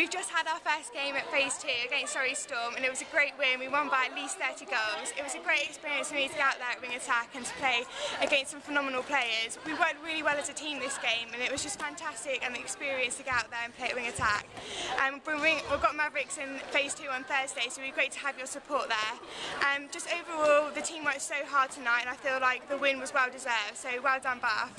We've just had our first game at Phase 2 against Surrey Storm and it was a great win. We won by at least 30 goals. It was a great experience for me to get out there at Wing Attack and to play against some phenomenal players. We worked really well as a team this game and it was just fantastic and the experience to get out there and play at Wing Attack. Um, we've got Mavericks in Phase 2 on Thursday so it'd be great to have your support there. Um, just overall the team worked so hard tonight and I feel like the win was well deserved so well done Bath.